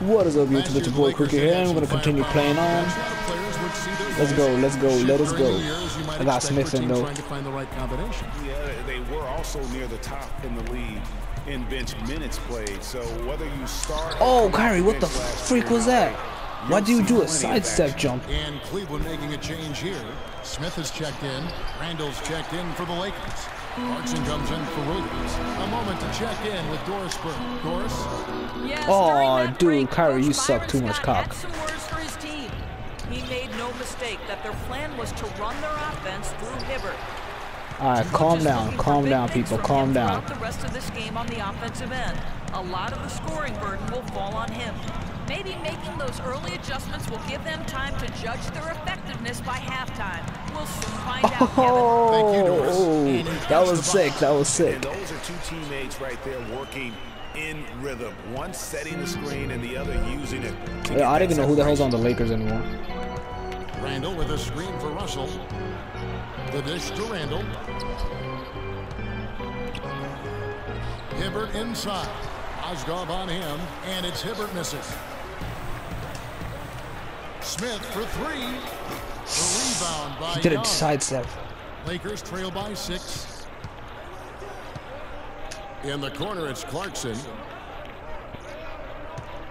What is up, YouTube? It's your boy Cricket here, and we're gonna continue playing on. Let's go, let's go, let us go. I got Smith in though. Yeah, they were also near the top in the league in bench minutes played. So whether you start. Oh, Kyrie, what the freak was that? Why do you do a sidestep jump? And Cleveland making a change here. Smith has checked in. Randle's checked in for the Lakers. Clarkson comes in for Williams. A moment to check in with Doris Burke. Doris? Yes, Oh, dude, break, Kyrie, you Coach suck too much cock. had some words for his team. He made no mistake that their plan was to run their offense through Hibbert. Alright, calm down, calm down, people, calm down. the rest of this game on the offensive end. A lot of the scoring burden will fall on him. Maybe making those early adjustments will give them time to judge their effectiveness by halftime. We'll soon find out, Kevin. Oh, Thank you, Doris. Oh, And he that was sick, that was sick. And those are two teammates right there working in rhythm. One setting the screen and the other using it. Yeah, I that don't even know who the hell's on the. Lakers anymore. Randle with a screen for Russell. The dish to Randle. Hibbert inside. Mozgov on him, and it's Hibbert missing. Smith for three. The rebound by He did a Young. sidestep. Lakers trail by six. In the corner, it's Clarkson.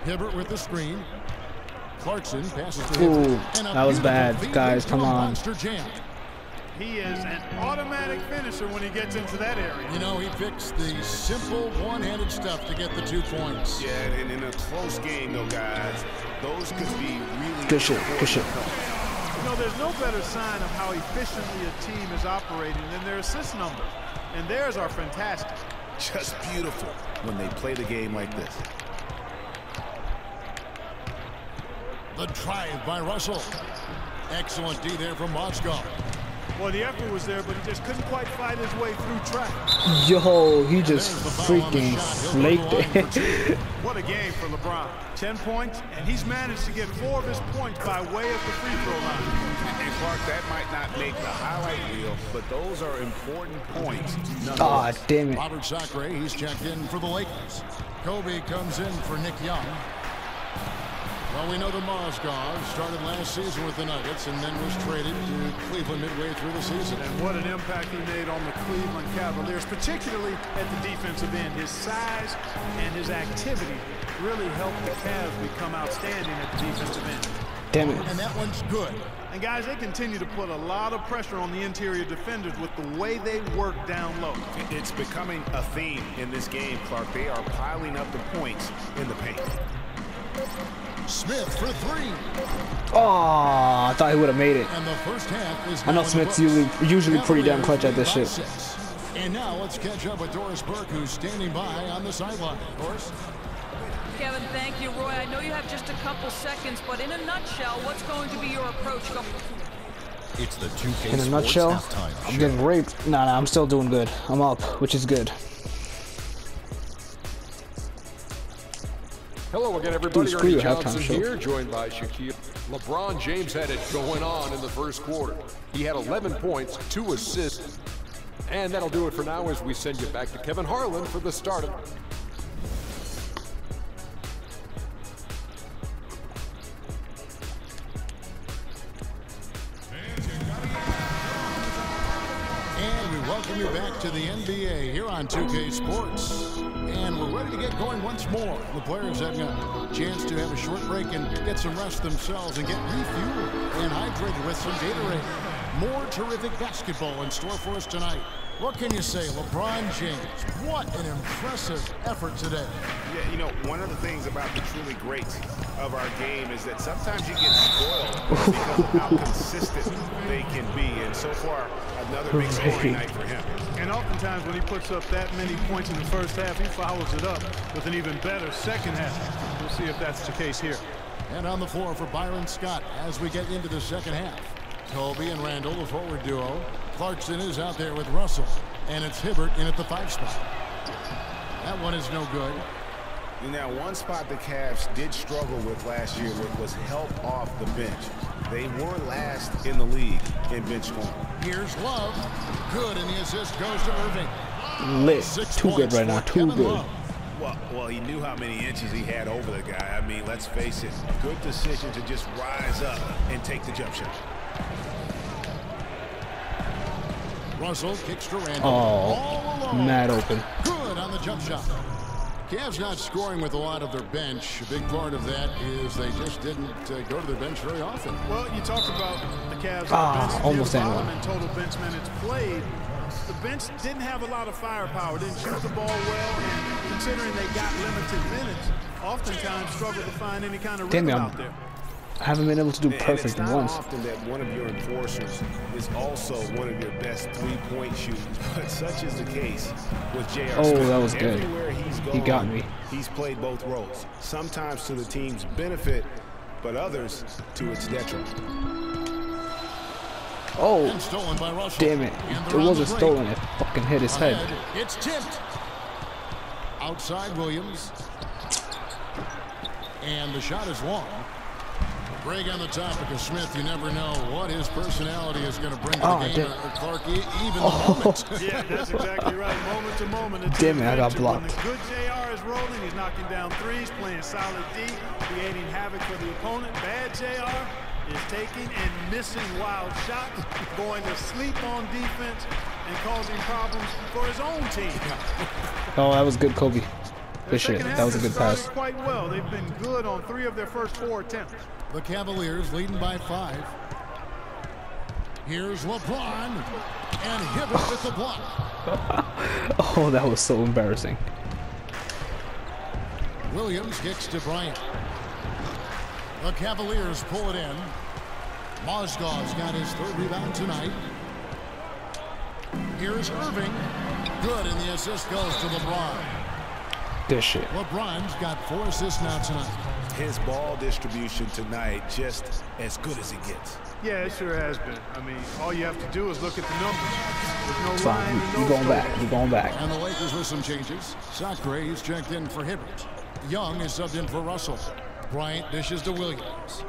Hibbert with the screen. Clarkson passes to Ooh, Hibbert. That was bad. Guys, come on. Monster jam. He is an automatic finisher when he gets into that area. You know, he picks the simple one-handed stuff to get the two points. Yeah, and in a close game, though, guys, those could be really Good shit, good shit. You know, there's no better sign of how efficiently a team is operating than their assist numbers. And theirs are fantastic. Just beautiful when they play the game like this. The drive by Russell. Excellent D there from Mozgov. Well, the effort was there, but he just couldn't quite fight his way through traffic. Yo, he just There's the foul on the freaking shot. He'll go to the line flaked it. What a game for LeBron. 10 points, and he's managed to get four of his points by way of the free throw line. And Clark, that might not make the highlight reel, but those are important points. Ah, nonetheless. damn it. Robert Sacre, he's checked in for the Lakers. Kobe comes in for Nick Young. Well, we know the Mozgov started last season with the Nuggets and then was traded to Cleveland midway through the season. And what an impact he made on the Cleveland Cavaliers, particularly at the defensive end. His size and his activity really helped the Cavs become outstanding at the defensive end. Damn it. And that one's good. And guys, they continue to put a lot of pressure on the interior defenders with the way they work down low. It's becoming a theme in this game, Clark. They are piling up the points in the paint. Smith for three. Oh, I thought he would have made it. And the first half is I know now in the Smith's usually usually pretty damn clutch at this shit. And now let's catch up with Doris Burke, who's standing by on the sideline. Doris? Kevin, thank you. Roy, I know you have just a couple seconds, but in a nutshell, what's going to be your approach going It's the 2K In a nutshell, I'm getting raped. Nah, nah, I'm still doing good. I'm up, which is good. Hello again, everybody. Ernie Johnson here, joined by Shaquille. LeBron James had it going on in the first quarter. He had 11 points, two assists, and that'll do it for now as we send you back to Kevin Harlan for the start of welcome you back to the NBA here on 2K Sports. And we're ready to get going once more. The players having a chance to have a short break and get some rest themselves and get refueled and hydrated with some Gatorade. More terrific basketball in store for us tonight. What can you say, LeBron James? What an impressive effort today. Yeah, you know, one of the things about the truly greats of our game is that sometimes you get spoiled because of how consistent they can be. And so far, another big scoring night for him. And oftentimes when he puts up that many points in the first half, he follows it up with an even better second half. We'll see if that's the case here. And on the floor for Byron Scott as we get into the second half. Kobe and Randle, the forward duo. Clarkson is out there with Russell. And it's Hibbert in at the five spot. That one is no good. And now, one spot the Cavs did struggle with last year wa- was help off the bench. They were last in the league in bench scoring. Here's Love. Good, and the assist goes to Irving. Lit. Six Too good right now. Too Kevin good. Love. Well, well, he knew how many inches he had over the guy. I mean, let's face it, good decision to just rise up and take the jump shot. Russell kicks to Randle. Oh, All mad open. Good on the jump shot. Cavs not scoring with a lot of their bench. A big part of that is they just didn't uh, go to their bench very often. Well, you talk about the Cavs Ah, on the almost near the one. in total bench minutes played. The bench didn't have a lot of firepower, didn't shoot the ball well, and considering they got limited minutes, oftentimes struggle to find any kind of Damn, rhythm out there. I haven't been able to do And perfect it's not once. often that one of your enforcers is also one of your best three-point shooters, but such is the case with J.R. Oh, Smith. that was good. Everywhere he's He got me. He's played both roles, sometimes to the team's benefit, but others to its detriment. Oh, stolen by damn it. It they're on the wasn't stolen. It fucking hit his head. It's tipped. Outside Williams. And the shot is long. Greg on the topic of Smith, you never know what his personality is going to bring to Oh, the I game. did. Uh, Clark, even Oh. the moment. Yeah, that's exactly right. Moment to moment. the Damn it, I got venture. When blocked. the good JR is rolling, he's knocking down threes, playing solid D, creating havoc for the opponent. Bad JR is taking and missing wild shots, going to sleep on defense, and causing problems for his own team. Oh, that was good, Kobe. The Good shit. That was a good pass. Quite well. They've been good on three of their first four attempts. The Cavaliers leading by five. Here's LeBron. And Hibbert with the block. Oh, that was so embarrassing. Williams kicks to Bryant. The Cavaliers pull it in. Mozgov's got his third rebound tonight. Here's Irving. Good, and the assist goes to LeBron. Good shit. LeBron's got four assists now tonight. His ball distribution tonight just as good as it gets. Yeah, it sure has been. I mean, all you have to do is look at the numbers. There's no Fine. line, You, and you no going story. back. You going back. And the Lakers with some changes. Sacre is checked in for Hibbert. Young is subbed in for Russell. Bryant dishes to Williams.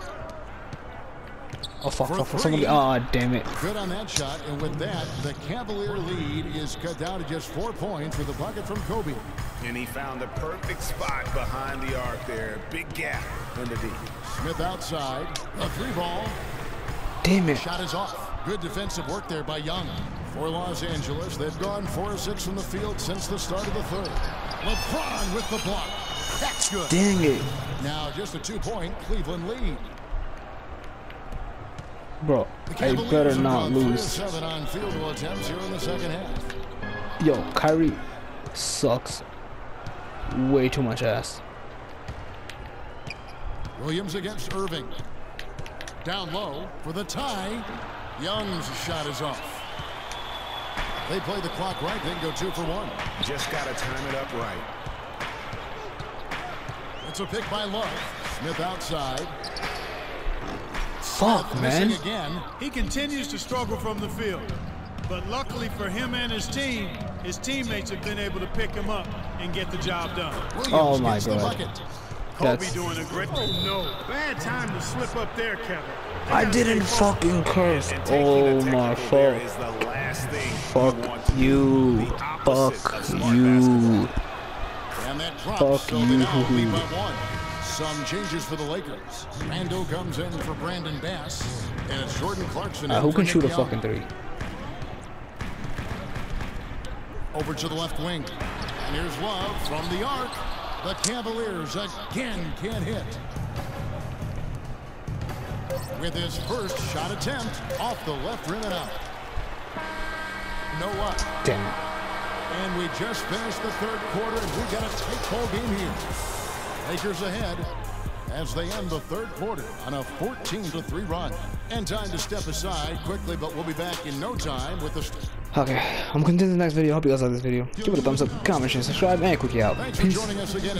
Oh, fuck, For fuck, fuck. Somebody. Oh, damn it. Good on that shot, and with that, the Cavalier lead is cut down to just four points with a bucket from Kobe. And he found the perfect spot behind the arc there. Big gap in the D. Smith outside, a three ball, Damn it. shot is off. Good defensive work there by Young. For Los Angeles, they've gone 4-6 from the field since the start of the third. LeBron with the block. That's good. Dang it. Now just a two-point Cleveland lead. Bro, The I Cavaliers better have not gone three of lose. seven on field goal attempts here in better not lose. Yo, Kyrie sucks way too much ass. Williams against Irving. Down low for the tie. Young's shot is off. They play the clock right, then go two for one. Just got to time it up right. It's a pick by Love. Smith outside. Fuck, man. again. He continues to struggle from the field. But luckily for him and his team, his teammates have been able to pick him up and get the job done. Oh Williams Oh, my God. bucket. Kobe That's- doing a great. Oh no, bad time to slip up there, Kevin. They I didn't stay fucking curse. Oh my technical there fault. is the last thing Fuck you want to do. you. Fuck you. basketball. And that drops, Fuck so they now you. Lead by one. Some changes for the Lakers. Randle comes in for Brandon Bass. And it's Jordan Clarkson Uh, who can shoot a fucking three? Over to the left wing. And here's Love from the arc. The Cavaliers again can't hit. With his first shot attempt off the left rim and out. No up. Damn. And we just finished the third quarter and we got a tight ball game here. Lakers ahead as they end the third quarter on a 14 to 3 run. And time to step aside quickly, but we'll be back in no time with the Okay, I'm continue the next video. Hope you guys like this video. Give it a thumbs up, comment, share, subscribe, and quickly out. Peace. joining us again.